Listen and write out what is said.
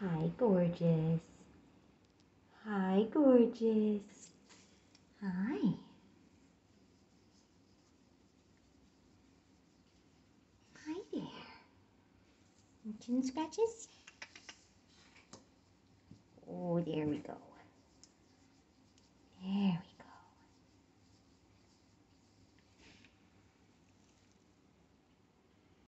Hi, gorgeous. Hi, gorgeous. Hi. Hi there. Chin scratches? Oh, there we go.